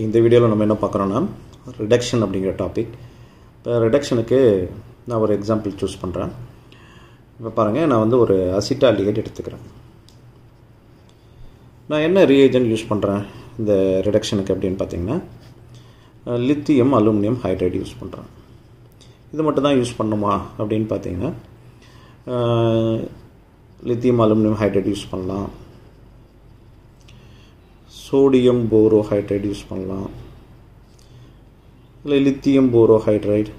இந்த வீடியோவில் நம்ம என்ன பார்க்குறோன்னா ரிடக்ஷன் அப்படிங்கிற டாபிக் இப்போ ரிடக்ஷனுக்கு நான் ஒரு எக்ஸாம்பிள் சூஸ் பண்ணுறேன் இப்போ பாருங்கள் நான் வந்து ஒரு அசிட்டாலிகேட் எடுத்துக்கிறேன். நான் என்ன ரியேஜன் யூஸ் பண்ணுறேன் இந்த ரிடக்ஷனுக்கு அப்படின்னு பார்த்தீங்கன்னா லித்தியம் அலுமினியம் ஹைட்ரைட் யூஸ் பண்ணுறேன் இது மட்டும் தான் யூஸ் பண்ணுமா அப்படின்னு பார்த்தீங்கன்னா லித்தியம் அலுமினியம் ஹைட்ரைட் யூஸ் பண்ணலாம். சோடியம் போரோஹைட்ரைட் யூஸ் பண்ணலாம். இல்லை லித்தியம் போரோஹைட்ரைட்.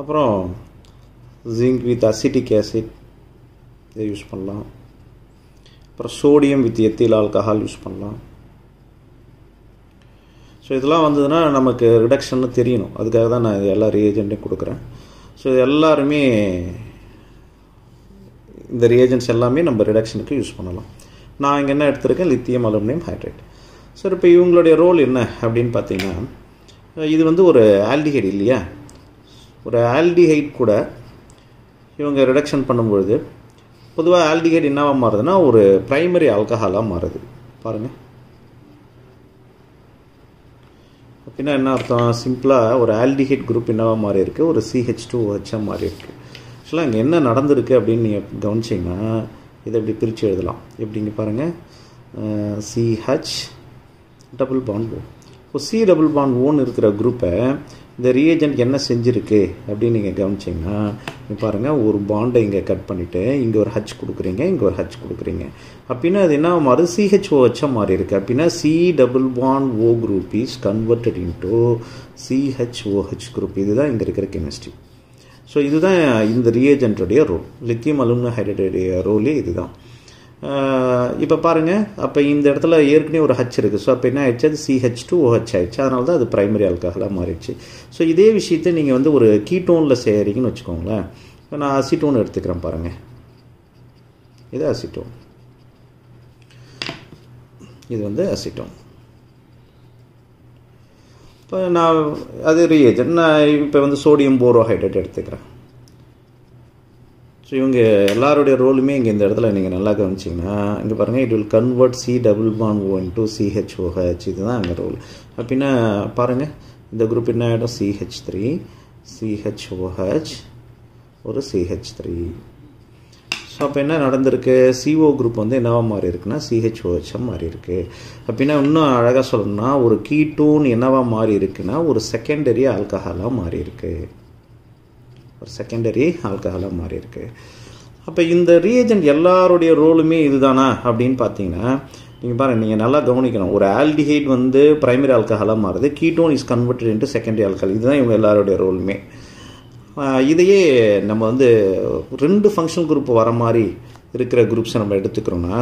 அப்புறம் ஜிங்க் வித் அசிட்டிக் ஆசிட் இதை யூஸ் பண்ணலாம். அப்புறம் sodium with ethyl alcohol use பண்ணலாம். ஸோ இதெல்லாம் வந்ததுன்னா நமக்கு ரிடக்ஷன்னு தெரியணும். அதுக்காக தான் நான் எல்லா ரியேஜென்ட்டையும் கொடுக்குறேன். ஸோ இது எல்லாருமே இந்த ரியேஜென்ட்ஸ் எல்லாமே நம்ம ரிடக்ஷனுக்கு யூஸ் பண்ணலாம். நான் இங்கே என்ன எடுத்திருக்கேன்? லித்தியம் அலுமினியம் ஹைட்ரேட் சார் இப்போ இவங்களுடைய ரோல் என்ன அப்படின்னு பார்த்தீங்கன்னா இது வந்து ஒரு ஆல்டிஹைட் இல்லையா? ஒரு ஆல்டிஹைட் கூட இவங்க ரிடக்ஷன் பண்ணும்பொழுது பொதுவாக ஆல்டிஹைட் என்னவாக மாறுதுன்னா ஒரு ப்ரைமரி ஆல்கஹாலாக மாறுது. பாருங்கள் அப்படின்னா என்ன அர்த்தம்? சிம்பிளாக ஒரு ஆல்டிஹைட் குரூப் என்னவாக மாறி இருக்குது ஒரு சிஹெச் டூ ஹெச்சாக மாறி இருக்குது ஆக்சுவலாக இங்கே என்ன நடந்திருக்கு அப்படின்னு நீங்கள் கவனிச்சிங்கன்னா இதை இப்படி பிரித்து எழுதலாம். எப்படிங்க பாருங்கள் சிஹெச் டபுள் பாண்ட் ஓ இப்போ சி டபுள் பாண்ட் ஓன்னு இருக்கிற குரூப்பை இந்த ரியேஜென்ட் என்ன செஞ்சுருக்கு அப்படின்னு நீங்கள் கவனிச்சிங்கன்னா பாருங்கள் ஒரு பாண்டை இங்கே கட் பண்ணிவிட்டு இங்கே ஒரு ஹச் கொடுக்குறீங்க இங்கே ஒரு ஹச் கொடுக்குறீங்க. அப்படின்னா அது என்ன மாறுது சிஹெச்ஓஹெச்சாக மாறி இருக்குது அப்படின்னா C double bond O group is converted into C H O H group இதுதான் இங்கே இருக்கிற கெமிஸ்ட்ரி ஸோ இதுதான் uh, இந்த ரியேஜென்ட்டுடைய ரோல் லித்தியம் அலுமினியம் ஹைட்ரேட்டுடைய ரோலே இதுதான். Uh, இப்போ பாருங்கள் அப்போ இந்த இடத்துல ஏற்கனவே ஒரு ஹச் இருக்குது ஸோ அப்போ என்ன ஆயிடுச்சு? அது சிஹெச் டூ ஓஹெச் ஆயிடுச்சு. அதனால தான் அது ப்ரைமரி ஆல்கஹாலாக மாறிடுச்சு. ஸோ இதே விஷயத்தை நீங்கள் வந்து ஒரு கீட்டோனில் செய்கிறீங்கன்னு வச்சுக்கோங்களேன். இப்போ நான் அசிட்டோன் எடுத்துக்கிறேன் பாருங்கள் இது அசிட்டோன் இது வந்து அசிட்டோன் இப்போ நான் அது ரீஏஜன் நான் இப்போ வந்து சோடியம் போரோஹைட்ரேட் எடுத்துக்கிறேன். ஸோ இவங்க எல்லாருடைய ரோலுமே இங்கே இந்த இடத்துல நீங்கள் நல்லா கவனிச்சிங்கன்னா இங்கே பாருங்கள் it will convert C double bond O into C H O H இதுதான் அங்கே ரோல் அப்படின்னா பாருங்கள் இந்த குரூப் என்ன ஆகிடும் C H three C H O H ஒரு சிஹெச் த்ரீ அப்போ என்ன நடந்திருக்கு? சிஓ குரூப் வந்து என்னவாக மாறி இருக்குன்னா சிஹெச்ஓஹெச்சாக மாறி இருக்கு. அப்படின்னா இன்னும் அழகாக சொல்லணும்னா ஒரு கீட்டோன் என்னவாக மாறி இருக்குன்னா ஒரு செகண்டரி ஆல்கஹாலாக மாறி இருக்கு. ஒரு செகண்டரி ஆல்கஹாலாக மாறி இருக்கு. அப்போ இந்த ரீஏஜென்ட் எல்லாருடைய ரோலுமே இதுதானா? அப்படின்னு பார்த்தீங்கன்னா நீங்கள் பாருங்கள் நீங்கள் நல்லா கவனிக்கணும். ஒரு ஆல்டிஹைட் வந்து பிரைமரி ஆல்கஹாலாக மாறுது. Ketone is converted into secondary alcohol இதுதான் இவங்க எல்லாருடைய ரோலுமே இதையே நம்ம வந்து ரெண்டு ஃபங்க்ஷன் குரூப் வர மாதிரி இருக்கிற குரூப்ஸை நம்ம எடுத்துக்கிறோன்னா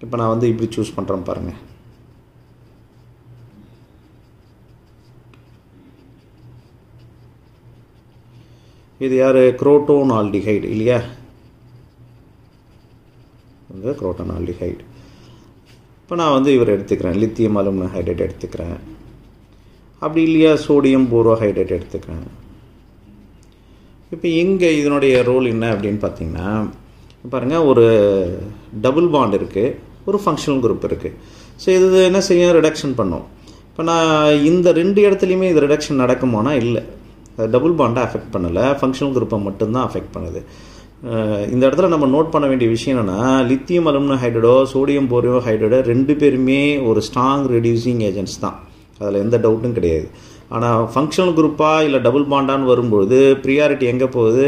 இப்போ நான் வந்து இப்படி சூஸ் பண்ணுறேன் பாருங்கள் இது யார்? குரோட்டோன் ஆல்டிஹைடு இல்லையா? வந்து குரோட்டோன் ஆல்டிஹைடு இப்போ நான் வந்து இவர் எடுத்துக்கிறேன். லித்தியம் அலுமினியம் ஹைட்ரேட் எடுத்துக்கிறேன். அப்படி இல்லையா? சோடியம் போரோ ஹைட்ரேட் எடுத்துக்கிறேன். இப்போ இங்கே இதனுடைய ரோல் என்ன அப்படின்னு பார்த்தீங்கன்னா பாருங்கள் ஒரு டபுள் பாண்ட் இருக்குது ஒரு ஃபங்க்ஷனல் குரூப் இருக்குது ஸோ இது என்ன செய்யும்? ரிடக்ஷன் பண்ணும். இப்போ நான் இந்த ரெண்டு இடத்துலையுமே இது ரிடக்ஷன் நடக்குமானா இல்லை. டபுள் பாண்டை அஃபெக்ட் பண்ணலை. ஃபங்க்ஷனல் குரூப்பை மட்டும்தான் அஃபெக்ட் பண்ணுது. இந்த இடத்துல நம்ம நோட் பண்ண வேண்டிய விஷயம் என்னென்னா லித்தியம் அலுமினியம் ஹைட்ரடோ சோடியம் போரியோ ஹைட்ரடோ ரெண்டு பேருமே ஒரு ஸ்ட்ராங் ரெடியூசிங் ஏஜென்ட்ஸ் தான். அதில் எந்த டவுட்டும் கிடையாது. ஆனால் ஃபங்க்ஷனல் குரூப்பாக இல்லை டபுள் பாண்டான்னு வரும்பொழுது ப்ரியாரிட்டி எங்கே போகுது?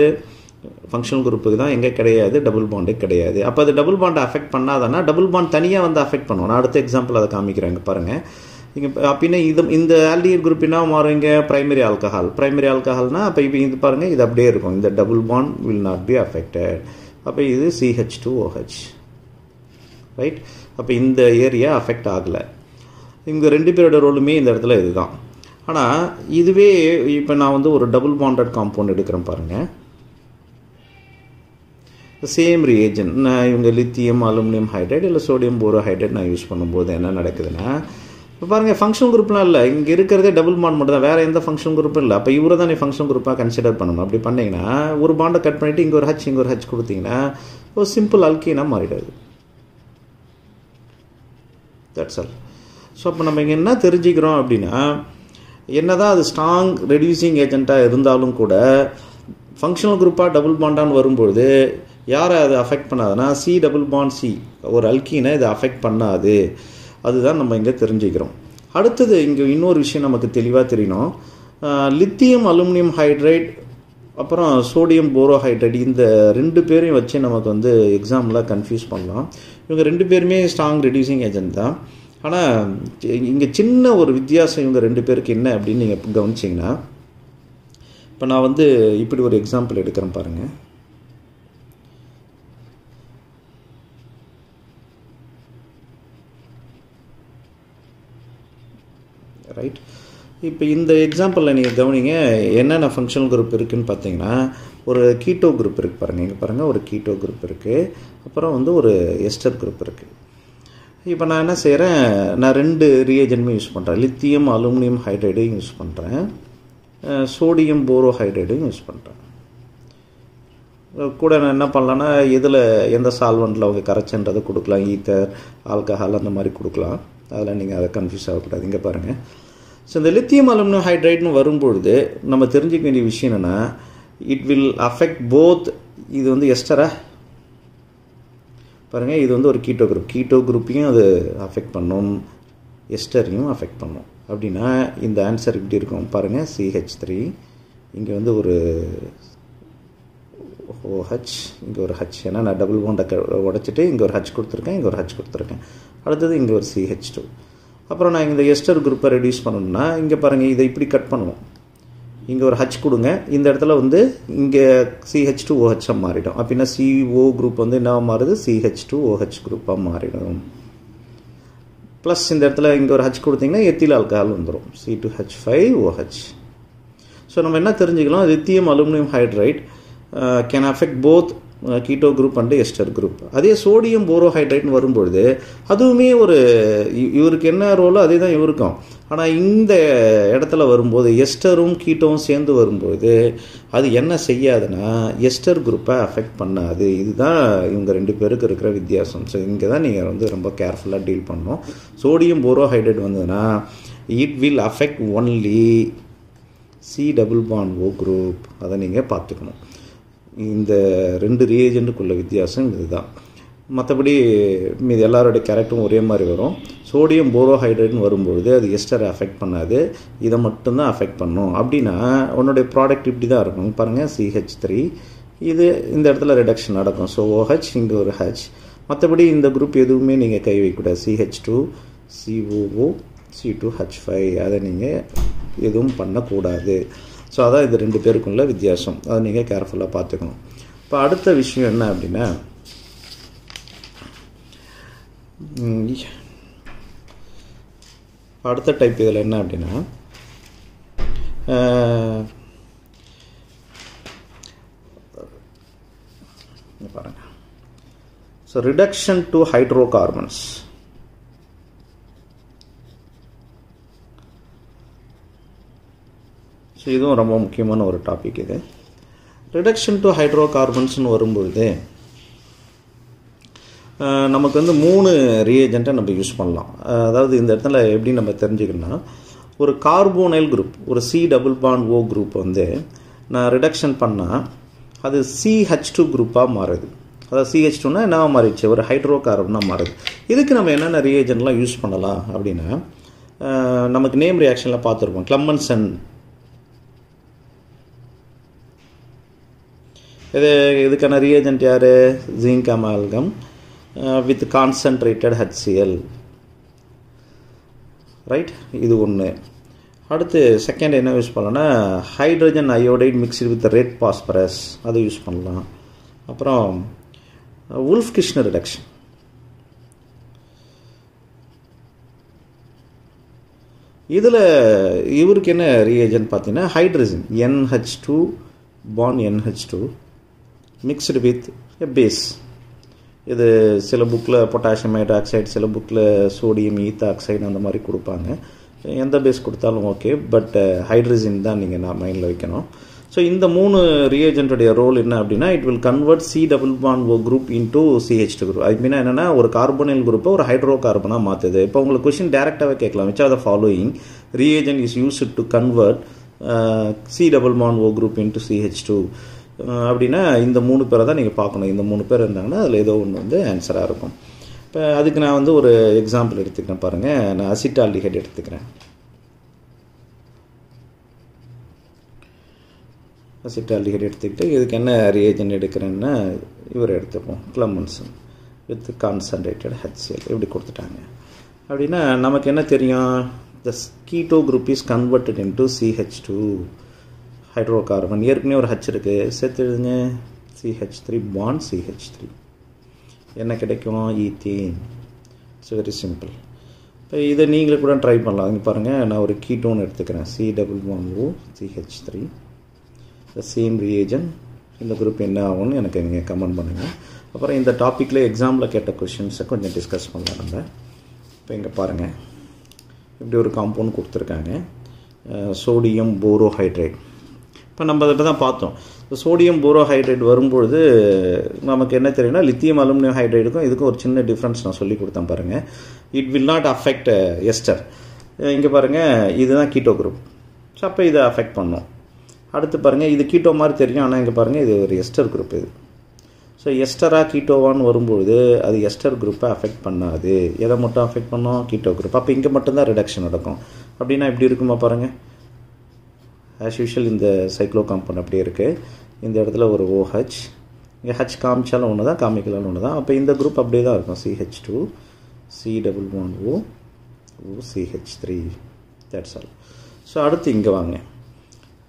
ஃபங்க்ஷனல் குரூப்புக்கு தான் எங்கே கிடையாது டபுள் பாண்டு கிடையாது. அப்போ அது டபுள் பாண்டை அஃபெக்ட் பண்ணாதானா டபுள் பாண்ட் தனியாக வந்து அஃபெக்ட் பண்ணுவோம் நான் அடுத்த எக்ஸாம்பிள் அதை காமிக்கிறேன் பாருங்கள் இங்கே அப்படின்னா இது இந்த ஆல்டிஹைட் குரூப் என்ன மாறுங்க? ப்ரைமரி ஆல்கஹால் ப்ரைமரி ஆல்கஹால்னால் அப்போ இப்போ இது பாருங்கள் இது அப்படியே இருக்கும். இந்த double bond will not be affected அப்போ இது சிஹெச் டூ ஓஹெச் ரைட் அப்போ இந்த ஏரியா அஃபெக்ட் ஆகலை. இங்கே ரெண்டு பேரோட ரோலுமே இந்த இடத்துல இதுதான். ஆனால் இதுவே இப்போ நான் வந்து ஒரு டபுள் பாண்டட் காம்பவுண்ட் எடுக்கிறேன் பாருங்கள் சேம் ரியேஜன் நான் இவங்க லித்தியம் அலுமினியம் ஹைட்ரேட் இல்லை சோடியம் போரோ ஹைட்ரேட் நான் யூஸ் பண்ணும்போது என்ன நடக்குதுன்னா இப்போ பாருங்கள் ஃபங்க்ஷன் குரூப்லாம் இல்லை. இங்கே இருக்கிறதே டபுள் பாண்ட் மட்டும் தான். வேறு எந்த ஃபங்க்ஷன் குரூப்பும் இல்லை. அப்போ இவரை தான் நீ ஃபங்க்ஷன் குரூப்பாக கன்சிடர் பண்ணணும். அப்படி பண்ணிங்கன்னா ஒரு பாண்டை கட் பண்ணிவிட்டு இங்கே ஒரு ஹச் இங்கே ஒரு ஹச் கொடுத்தீங்கன்னா ஒரு சிம்பிள் அல்கீனாக மாறிடாது. தட்ஸ் ஆல் ஸோ அப்போ நம்ம இங்கே என்ன தெரிஞ்சுக்கிறோம் அப்படின்னா என்னதான் அது ஸ்ட்ராங் ரெடியூசிங் ஏஜெண்ட்டாக இருந்தாலும் கூட ஃபங்க்ஷனல் குரூப்பாக டபுள் பாண்டான்னு வரும்பொழுது யாரை அது அஃபெக்ட் பண்ணாதுன்னா சி டபுள் பாண்ட் சி ஒரு அல்கீனை இது அஃபெக்ட் பண்ணாது. அதுதான் நம்ம இங்கே தெரிஞ்சுக்கிறோம். அடுத்தது இங்கே இன்னொரு விஷயம் நமக்கு தெளிவாக தெரியணும். லித்தியம் அலுமினியம் ஹைட்ரைட் அப்புறம் சோடியம் போரோஹைட்ரைட் இந்த ரெண்டு பேரையும் வச்சு நமக்கு வந்து எக்ஸாமில் கன்ஃபியூஸ் பண்ணலாம். இவங்க ரெண்டு பேருமே ஸ்ட்ராங் ரெடியூசிங் ஏஜென்ட் தான். ஆனால் இங்கே சின்ன ஒரு வித்தியாசம் இவங்க ரெண்டு பேருக்கு என்ன அப்படின்னு நீங்கள் கவனிச்சிங்கன்னா இப்போ நான் வந்து இப்படி ஒரு எக்ஸாம்பிள் எடுக்கிறேன் பாருங்கள் ரைட் இப்போ இந்த எக்ஸாம்பிளில் நீங்கள் கவனிங்க என்னென்ன ஃபங்க்ஷனல் குரூப் இருக்குதுன்னு பார்த்தீங்கன்னா ஒரு கீட்டோ குரூப் இருக்குது பாருங்கள் இங்கே பாருங்கள் ஒரு கீட்டோ குரூப் இருக்குது அப்புறம் வந்து ஒரு எஸ்டர் குரூப் இருக்குது இப்போ நான் என்ன செய்கிறேன் நான் ரெண்டு ரியேஜன்மே யூஸ் பண்ணுறேன் லித்தியம் அலுமினியம் ஹைட்ரைடையும் யூஸ் பண்ணுறேன் சோடியம் போரோ ஹைட்ரைடையும் யூஸ் பண்ணுறேன் கூட நான் என்ன பண்ணலான்னா இதில் எந்த சால்வெண்ட்டில் அவங்க கரைச்சன்றதை கொடுக்கலாம். ஈத்தர் ஆல்கஹால் அந்த மாதிரி கொடுக்கலாம். அதில் நீங்கள் அதை கன்ஃபியூஸ் ஆகக்கூடாது. இங்கே பாருங்கள் ஸோ இந்த லித்தியம் அலுமினியம் ஹைட்ரைட்னு வரும்பொழுது நம்ம தெரிஞ்சிக்க வேண்டிய விஷயம் என்னென்னா இட் வில் அஃபெக்ட் போத் இது வந்து எஸ்டரா பாருங்கள் இது வந்து ஒரு கீட்டோ குரூப் கீட்டோ குரூப்பையும் அது அஃபெக்ட் பண்ணும். எஸ்டரையும் அஃபெக்ட் பண்ணும். அப்படின்னா இந்த ஆன்சர் இப்படி இருக்கும். பாருங்கள் சிஹெச் த்ரீ இங்கே வந்து ஒரு ஹச் இங்கே ஒரு ஹச் ஏன்னா நான் டபுள் போண்டை உடச்சிட்டு இங்கே ஒரு ஹச் கொடுத்துருக்கேன் இங்கே ஒரு ஹச் கொடுத்துருக்கேன். அடுத்தது இங்கே ஒரு சிஹெச் டூ அப்புறம் நான் இந்த எஸ்டர் குரூப்பை ரெடியூஸ் பண்ணணும்னா இங்கே பாருங்கள் இதை இப்படி கட் பண்ணுவோம். இங்கே ஒரு ஹச் கொடுங்க. இந்த இடத்துல வந்து இங்கே சிஹெச் டூ ஓஹெச்சாக மாறிடும். அப்படின்னா சிஓ குரூப் வந்து என்ன மாறுது? சிஹெச் டூ ஓஹெச் குரூப்பாக மாறிடும். ப்ளஸ் இந்த இடத்துல இங்கே ஒரு ஹச் கொடுத்தீங்கன்னா எத்தில் ஆல்கஹால் வந்துடும் C two H five O H so நம்ம என்ன தெரிஞ்சுக்கலாம்? Lithium aluminium hydride can affect both keto group and ester group அதே சோடியம் போரோஹைட்ரேட்னு வரும்பொழுது அதுவுமே ஒரு இவருக்கு என்ன ரோலோ அதே தான் இவருக்கும். ஆனால் இந்த இடத்துல வரும்போது எஸ்டரும் கீட்டோவும் சேர்ந்து வரும்போது அது என்ன செய்யாதுன்னா எஸ்டர் குரூப்பை அஃபெக்ட் பண்ணாது. இதுதான் இவங்க ரெண்டு பேருக்கு இருக்கிற வித்தியாசம். ஸோ இங்கே தான் நீங்கள் வந்து ரொம்ப கேர்ஃபுல்லாக டீல் பண்ணணும். சோடியம் போரோஹைட்ரேட் வந்ததுன்னா it will affect only C double bond O group அதை நீங்கள் பார்த்துக்கணும். இந்த ரெண்டு ரியேஜென்ட்டுக்குள்ள வித்தியாசம் இதுதான். மற்றபடி மீது எல்லாரோடைய கேரக்டரும் ஒரே மாதிரி வரும். சோடியம் போரோஹைட்ரேட்னு வரும்பொழுது அது எஸ்டரை அஃபெக்ட் பண்ணாது. இதை மட்டும்தான் அஃபெக்ட் பண்ணும். அப்படின்னா உன்னுடைய ப்ராடக்ட் இப்படி தான் இருக்கும் பாருங்கள் சிஹெச் த்ரீ இது இந்த இடத்துல ரிடக்ஷன் நடக்கும். ஸோ ஓஹெச் இங்கே ஒரு ஹெச் மற்றபடி இந்த குரூப் எதுவுமே நீங்கள் கை வைக்கக்கூடாது. C H two C O O C two H five அதை நீங்கள் எதுவும் பண்ணக்கூடாது. ஸோ அதான் இது ரெண்டு பேருக்குள்ள வித்தியாசம். அதை நீங்கள் கேர்ஃபுல்லாக பார்த்துக்கணும். இப்போ அடுத்த விஷயம் என்ன அப்படின்னா அடுத்த டைப் இதில் என்ன அப்படின்னா பாருங்க. So reduction to hydrocarbons so இதுவும் ரொம்ப முக்கியமான ஒரு டாபிக் இது. ரிடக்ஷன் டு ஹைட்ரோ கார்பன்ஸ்னு வரும்பொழுது நமக்கு வந்து மூணு ரியேஜெண்ட்டை நம்ம யூஸ் பண்ணலாம். அதாவது இந்த இடத்துல எப்படி நம்ம தெரிஞ்சுக்கணும்னா ஒரு கார்போனைல் குரூப் ஒரு C double bond O group வந்து நான் ரிடக்ஷன் பண்ணால் அது சிஹெச் டூ குரூப்பாக மாறுது. அதாவது சிஹெச் டூனா என்ன மாறிடுச்சு? ஒரு ஹைட்ரோ கார்பனாக மாறுது. இதுக்கு நம்ம என்னென்ன ரியேஜென்ட்லாம் யூஸ் பண்ணலாம் அப்படின்னா நமக்கு நேம் ரியாக்ஷனில் பார்த்துருப்போம். கிளம்மன்சன் இது இதுக்கான ரியேஜென்ட் யார்? Zinc amalgam with concentrated H C L right இது ஒன்று அடுத்து செகண்ட் என்ன யூஸ் பண்ணலாம்னா hydrogen iodide mixed with red phosphorus அதை யூஸ் பண்ணலாம். அப்புறம் உல்ஃப் கிருஷ்ண ரிடக்ஷன் இதில் இவருக்கு என்ன ரியேஜன் பார்த்தீங்கன்னா hydrogen N H two bond N H two mixed with a base இது சில புக்கில் பொட்டாசியம் ஹைட்ராக்சைடு சில புக்கில் சோடியம் ஈத் ஆக்சைடு அந்த மாதிரி கொடுப்பாங்க. எந்த பேஸ் கொடுத்தாலும் ஓகே பட் ஹைட்ரஜன் தான் நீங்கள் நான் மைண்டில் வைக்கணும். ஸோ இந்த மூணு ரியேஜென்ட்டுடைய ரோல் என்ன அப்படின்னா it will convert C double bond O group into C H two group அது மீனா என்னன்னா ஒரு கார்பனில் குரூப்பை ஒரு ஹைட்ரோ கார்பனாக மாற்றுது இப்போ உங்களுக்கு கொஷின் டேரெக்டாகவே கேட்கலாம். Which are the following reagent is use to convert C double bond O group into C H two அப்படின்னா இந்த மூணு பேரை தான் நீங்கள் பார்க்கணும். இந்த மூணு பேர் இருந்தாங்கன்னா அதில் ஏதோ ஒன்று வந்து ஆன்சராக இருக்கும். இப்போ அதுக்கு நான் வந்து ஒரு எக்ஸாம்பிள் எடுத்துக்கிறேன் பாருங்கள் நான் அசிட்டால்டிஹைட் எடுத்துக்கிறேன். அசிட்டால்டிஹைட் எடுத்துக்கிட்டு இதுக்கு என்ன ரியேஜன் எடுக்கிறேன்னா இவர் எடுத்துப்போம். கிளமன்சன் வித் கான்சன்ட்ரேட்டட் ஹெச்சிஎல் இப்படி கொடுத்துட்டாங்க. அப்படின்னா நமக்கு என்ன தெரியும்? The keto group is converted into C H two hydrocarbon ஏற்கனவே ஒரு ஹச் இருக்குது சேர்த்து எழுதுங்க. C H three bond C H three என்ன கிடைக்கும்? ஈத்தீன். இட்ஸ் வெரி சிம்பிள் இப்போ இதை நீங்களே கூட ட்ரை பண்ணலாம். இங்கே பாருங்கள் நான் ஒரு கீட்டோன் எடுத்துக்கிறேன். C double one O C H three the same reagent இந்த குரூப் என்ன ஆகும்னு எனக்கு நீங்கள் கமெண்ட் பண்ணுங்கள் அப்புறம் இந்த டாப்பிக்கில் எக்ஸாமில் கேட்ட கொஷின்ஸை கொஞ்சம் டிஸ்கஸ் பண்ணலாம் நம்ம. இப்போ இங்கே பாருங்கள் இப்படி ஒரு காம்பவுண்ட் கொடுத்துருக்காங்க. சோடியம் போரோஹைட்ரேட் இப்போ நம்ம இதை தான் பார்த்தோம். சோடியம் போரோஹைட்ரேட் வரும்பொழுது நமக்கு என்ன தெரியும்னா லித்தியம் அலுமினியம் ஹைட்ரேட்டுக்கும் இதுக்கும் ஒரு சின்ன டிஃப்ரென்ஸ் நான் சொல்லி கொடுத்தேன் பாருங்கள் it will not uh, affect ester இங்கே பாருங்கள் இதுதான் கீட்டோ குரூப் ஸோ அப்போ இதை அஃபெக்ட் பண்ணும். அடுத்து பாருங்கள் இது கீட்டோ மாதிரி தெரியும் ஆனால் இங்கே பாருங்கள் இது ஒரு எஸ்டர் குரூப் இது. ஸோ எஸ்டரா கீட்டோவான்னு வரும்பொழுது அது எஸ்டர் குரூப்பை அஃபெக்ட் பண்ணாது. எதை மட்டும் அஃபெக்ட் பண்ணோம்? கீட்டோ குரூப் அப்போ இங்கே மட்டும்தான் ரிடக்ஷன் நடக்கும். அப்படின்னா இப்படி இருக்குமா பாருங்கள் ஆஸ் யூஷுவல் இந்த சைக்ளோ காம்பவுண்ட் அப்படியே இருக்குது இந்த இடத்துல ஒரு ஓஹெச் இங்கே ஹச் காமிச்சாலும் ஒன்று தான் காமிக்கலாம்னு ஒன்று தான் அப்போ இந்த குரூப் அப்படியே தான் இருக்கும் C H two C double one O O C H three that's all so அடுத்து இங்கே வாங்க.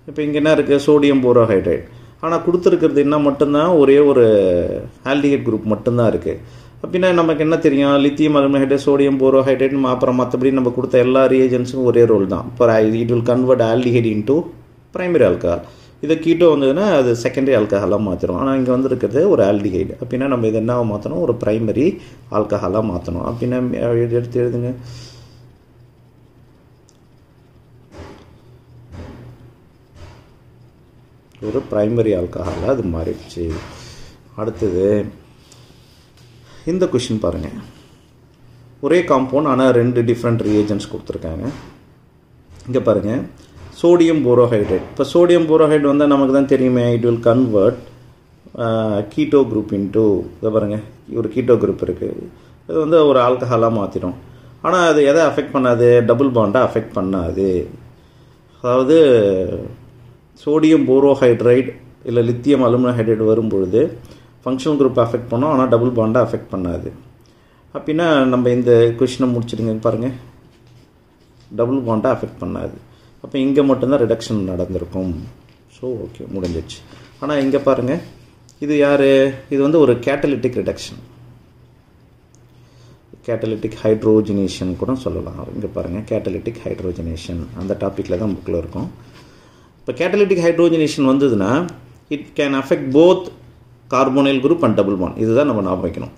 இப்போ இங்கே என்ன இருக்குது சோடியம் போரோஹைட்ரேட் ஆனால் கொடுத்துருக்கிறது என்ன மட்டும்தான்? ஒரே ஒரு ஆல்டிகேட் குரூப் மட்டும்தான் இருக்குது அப்படின்னா நமக்கு என்ன தெரியும்? லித்தியம் அலுமினேட் சோடியம் போரோஹைட்ரேட் அப்புறம் மற்றபடி நம்ம கொடுத்த எல்லா ரியேஜன்ஸுக்கும் ஒரே ரோல் தான். இப்போ it will convert aldehyde into primary alcohol இதை கீட்டோ வந்ததுன்னா அது செகண்டரி ஆல்கஹாலாக மாற்றிடும் ஆனால் இங்கே வந்துருக்கிறது ஒரு ஆல்டிஹைடு அப்படின்னா நம்ம இதை என்ன மாற்றணும் ஒரு பிரைமரி ஆல்கஹாலாக மாற்றணும் அப்படின்னா எடுத்து எழுதுங்க. ஒரு பிரைமரி ஆல்கஹாலாக அது மாறிடுச்சு. அடுத்தது இந்த கொஷின் பாருங்கள் ஒரே காம்பவுண்ட் ஆனால் ரெண்டு டிஃப்ரெண்ட் ரியேஜன்ஸ் கொடுத்துருக்காங்க. இங்கே பாருங்கள் சோடியம் போரோஹைட்ரேட் இப்போ சோடியம் போரோஹைட் வந்தால் நமக்கு தான் தெரியுமே it will convert keto group into இதை பாருங்கள் ஒரு கீட்டோ குரூப் இருக்குது இது வந்து ஒரு ஆல்கஹாலாக மாற்றிடும் ஆனால் அது எதை அஃபெக்ட் பண்ணாது? டபுள் பாண்டை அஃபெக்ட் பண்ணாது. அதாவது சோடியம் போரோஹைட்ரைட் இல்லை லித்தியம் அலுமினியம் ஹைட்ரேட் வரும்பொழுது ஃபங்க்ஷனல் குரூப் அஃபெக்ட் பண்ணோம் ஆனால் டபுள் பாண்டை அஃபெக்ட் பண்ணாது. அப்படின்னா நம்ம இந்த கொஷினை முடிச்சிடுங்க பாருங்கள் டபுள் பாண்டை அஃபெக்ட் பண்ணாது. அப்போ இங்கே மட்டும்தான் ரிடக்ஷன் நடந்திருக்கும். ஸோ ஓகே முடிஞ்சிச்சு. ஆனால் இங்கே பாருங்கள் இது யார்? இது வந்து ஒரு கேட்டலிட்டிக் ரிடக்ஷன் கேட்டலிட்டிக் ஹைட்ரோஜினேஷன் கூட சொல்லலாம். இங்கே பாருங்கள் கேட்டலிட்டிக் ஹைட்ரோஜினேஷன் அந்த டாப்பிக்கில் தான் புக்கில் இருக்கும். இப்போ கேட்டலிட்டிக் ஹைட்ரோஜினேஷன் வந்ததுன்னா it can affect both carbonyl group and double bond இதுதான் நம்ம ஞாபகம் வைக்கணும்.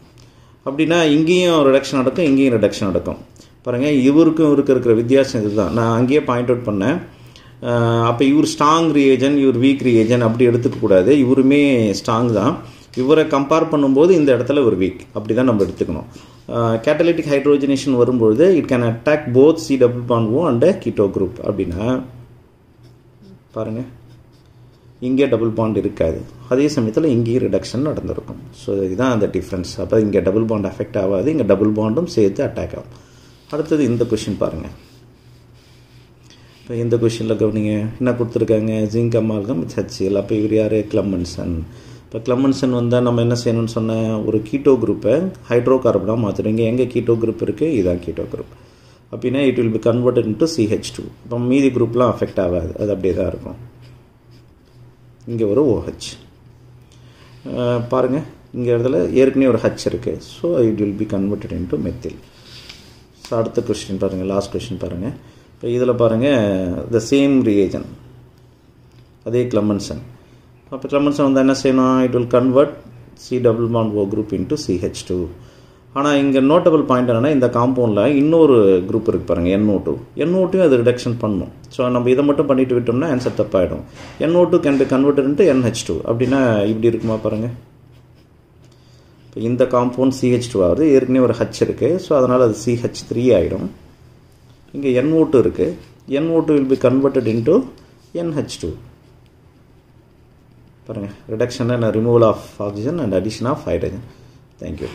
அப்படின்னா இங்கேயும் ரிடக்ஷன் நடக்கும் இங்கேயும் ரிடக்ஷன் நடக்கும். பாருங்கள் இவருக்கும் இவருக்கு இருக்கிற வித்தியாசம் இதுதான். நான் அங்கேயே பாயிண்ட் அவுட் பண்ணேன். அப்போ இவர் ஸ்ட்ராங் ரியேஜன் இவர் வீக் ரியேஜன் அப்படி எடுத்துக்கக்கூடாது இவருமே ஸ்ட்ராங் தான். இவரை கம்பேர் பண்ணும்போது இந்த இடத்துல ஒரு வீக் அப்படி தான் நம்ம எடுத்துக்கணும். கேட்டலிட்டிக் ஹைட்ரோஜனேஷன் வரும்பொழுது it can attack both C double bond O and keto group அப்படின்னா பாருங்கள் இங்கே டபுள் பாண்ட் இருக்காது. அதே சமயத்தில் இங்கேயும் ரிடக்ஷன் நடந்திருக்கும். ஸோ இதுதான் அந்த டிஃப்ரென்ஸ் அப்போ இங்கே டபுள் பாண்ட் அஃபெக்ட் ஆகாது இங்கே டபுள் பாண்டும் சேர்த்து அட்டாக் ஆகும். அடுத்தது இந்த கொஷின் பாருங்கள் இப்போ இந்த கொஷினில் கவனிங்க. என்ன கொடுத்துருக்காங்க? ஜிங்க் அமால்கம் வித் அப்போ இவர் யார்? கிளம்மன்சன் இப்போ கிளம்மன்சன் வந்தால் நம்ம என்ன செய்யணும்னு சொன்னேன் ஒரு கீட்டோ குரூப்பை ஹைட்ரோ கார்பனாக மாற்றிடுங்க எங்கே கீட்டோ குரூப் இருக்குது இதுதான் கீட்டோ குரூப் அப்படின்னா it will be converted to C H two இப்போ மீதி குரூப்லாம் அஃபெக்ட் ஆகாது. அது அப்படியே தான் இருக்கும். இங்கே ஒரு ஓஹெச் பாருங்கள் இங்கே இடத்துல ஏற்கனவே ஒரு ஹச் இருக்குது so it will be converted into methyl so அடுத்த கொஸ்டின் பாருங்கள் லாஸ்ட் கொஸ்டின் பாருங்கள் இப்போ இதில் பாருங்கள் த சேம் ரியேஜன் அதே கிளமன்சன் அப்போ கிளமன்சன் வந்து என்ன செய்யணும்? It will convert C double bond O group into C H two ஆனால் இங்கே நோட்டபிள் பாயிண்ட் என்னென்னா இந்த காம்பவுண்டில் இன்னொரு குரூப் இருக்குது பாருங்கள் N O two N O two அது ரிடக்ஷன் பண்ணும். ஸோ நம்ம இதை மட்டும் பண்ணிட்டு விட்டோம்னா answer தப்பாயிடும். N O two can be converted into N H two அப்படின்னா இப்படி இருக்குமா பாருங்கள் இப்போ இந்த காம்பவுண்ட் சிஹெச் டூ ஆகுது. ஏற்கனவே ஒரு ஹச் இருக்குது ஸோ அதனால் அது சிஹெச் த்ரீ ஆகிடும் இங்கே என்ஓ டூ இருக்குது N O two will be converted into N H two பாருங்கள் reduction and removal of oxygen and addition of hydrogen thank you